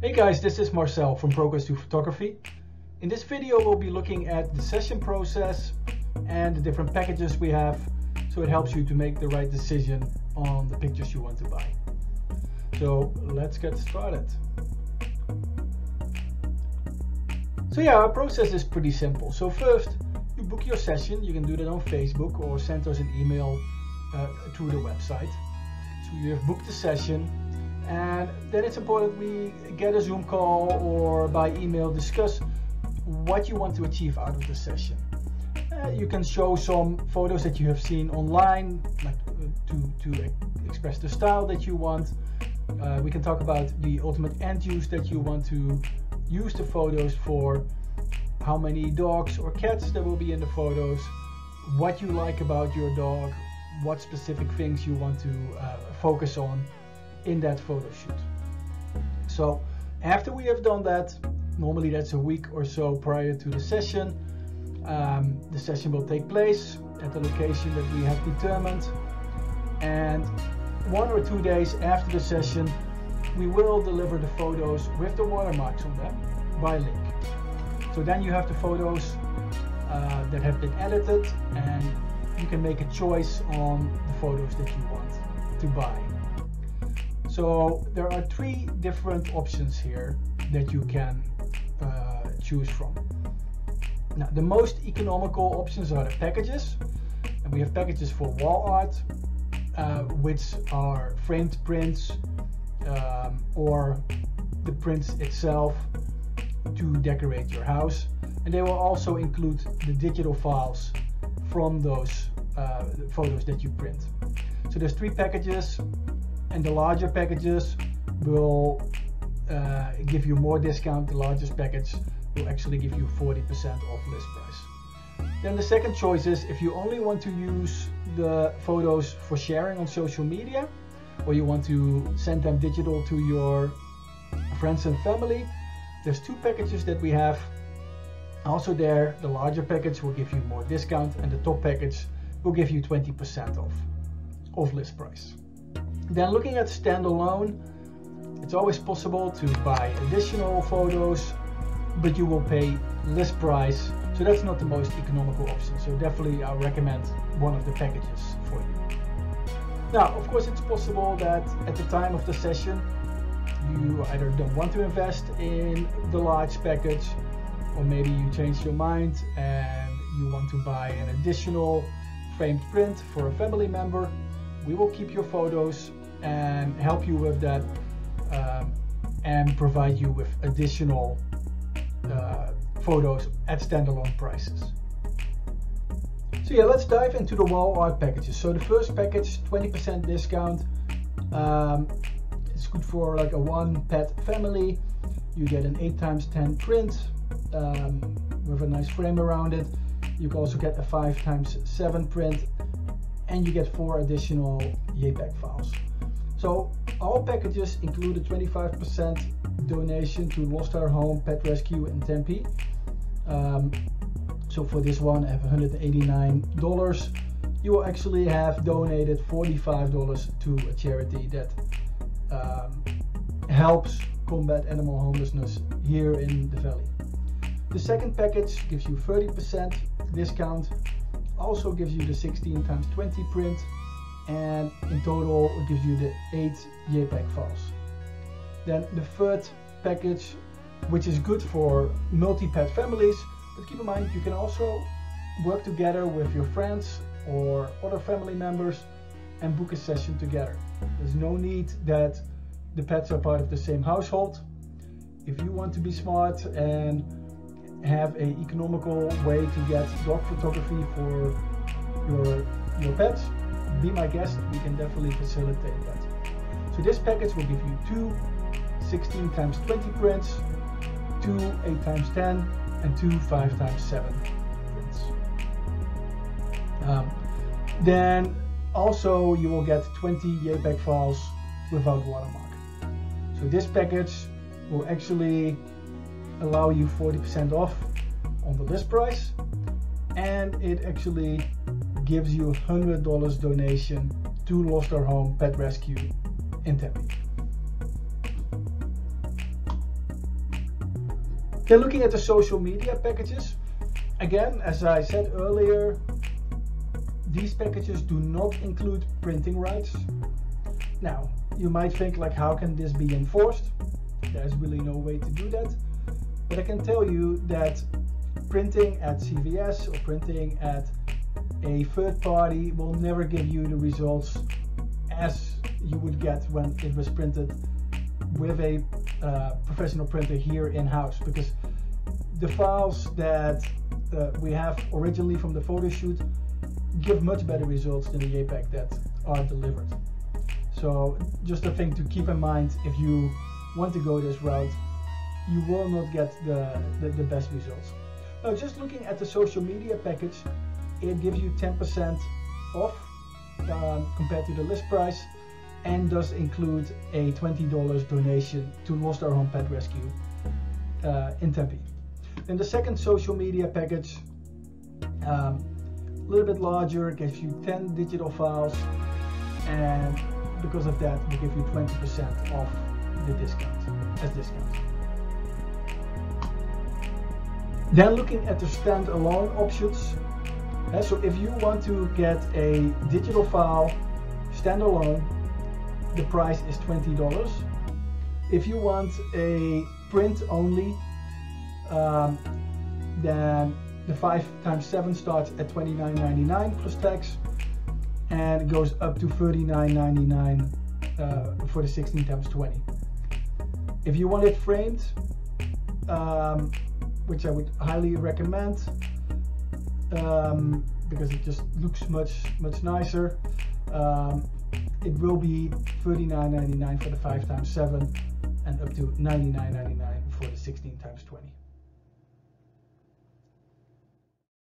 Hey guys, this is Marcel from Progress Through Photography. In this video we'll be looking at the session process and the different packages we have so it helps you to make the right decision on the pictures you want to buy. So let's get started. So yeah, our process is pretty simple. So first, you book your session. You can do that on Facebook or send us an email uh, through the website. So you have booked the session and then it's important we get a Zoom call or by email discuss what you want to achieve out of the session. Uh, you can show some photos that you have seen online, like uh, to, to express the style that you want. Uh, we can talk about the ultimate end use that you want to use the photos for, how many dogs or cats there will be in the photos, what you like about your dog, what specific things you want to uh, focus on in that photo shoot. So after we have done that, normally that's a week or so prior to the session, um, the session will take place at the location that we have determined. And one or two days after the session, we will deliver the photos with the watermarks on them by link. So then you have the photos uh, that have been edited and you can make a choice on the photos that you want to buy. So there are three different options here that you can uh, choose from. Now the most economical options are the packages. And we have packages for wall art, uh, which are framed prints um, or the prints itself to decorate your house. And they will also include the digital files from those uh, photos that you print. So there's three packages and the larger packages will uh, give you more discount. The largest package will actually give you 40% off list price. Then the second choice is if you only want to use the photos for sharing on social media or you want to send them digital to your friends and family, there's two packages that we have. Also there, the larger package will give you more discount and the top package will give you 20% off, off list price. Then looking at standalone, it's always possible to buy additional photos, but you will pay list price. So that's not the most economical option. So definitely I recommend one of the packages for you. Now, of course, it's possible that at the time of the session, you either don't want to invest in the large package, or maybe you change your mind and you want to buy an additional framed print for a family member. We will keep your photos and help you with that um, and provide you with additional uh, photos at standalone prices. So yeah, let's dive into the wall art packages. So the first package, 20% discount. Um, it's good for like a one pet family. You get an 8 times 10 print um, with a nice frame around it. You can also get a 5 times 7 print and you get four additional JPEG files. So all packages include a 25% donation to Lost Our Home Pet Rescue in Tempe. Um, so for this one, I have $189. You will actually have donated $45 to a charity that um, helps combat animal homelessness here in the valley. The second package gives you 30% discount, also gives you the 16 times 20 print and in total it gives you the 8 JPEG files. Then the third package, which is good for multi-pet families, but keep in mind you can also work together with your friends or other family members and book a session together. There's no need that the pets are part of the same household. If you want to be smart and have a economical way to get dog photography for your your pets, be my guest, we can definitely facilitate that. So this package will give you two 16 times 20 prints, two 8 times 10, and two 5 times 7 prints. Um, then also you will get 20 JPEG files without watermark. So this package will actually allow you 40% off on the list price and it actually gives you a $100 donation to Lost Our Home Pet Rescue in Tempe. Then looking at the social media packages, again, as I said earlier, these packages do not include printing rights. Now, you might think like, how can this be enforced? There's really no way to do that. But I can tell you that printing at CVS or printing at a third party will never give you the results as you would get when it was printed with a uh, professional printer here in-house because the files that uh, we have originally from the photo shoot give much better results than the JPEG that are delivered. So just a thing to keep in mind if you want to go this route, you will not get the, the, the best results. Now just looking at the social media package, it gives you 10% off um, compared to the list price and does include a $20 donation to Lost Our Home Pet Rescue uh, in Tempe. Then the second social media package, um, a little bit larger, gives you 10 digital files and because of that we give you 20% off the discount as discount. Then looking at the standalone options, so if you want to get a digital file standalone, the price is $20. If you want a print only, um, then the 5 times 7 starts at $29.99 plus tax and goes up to $39.99 uh, for the 16 times 20. If you want it framed, um, which I would highly recommend, um, because it just looks much much nicer. Um, it will be $39.99 for the 5 times 7 and up to $99.99 for the 16 times 20.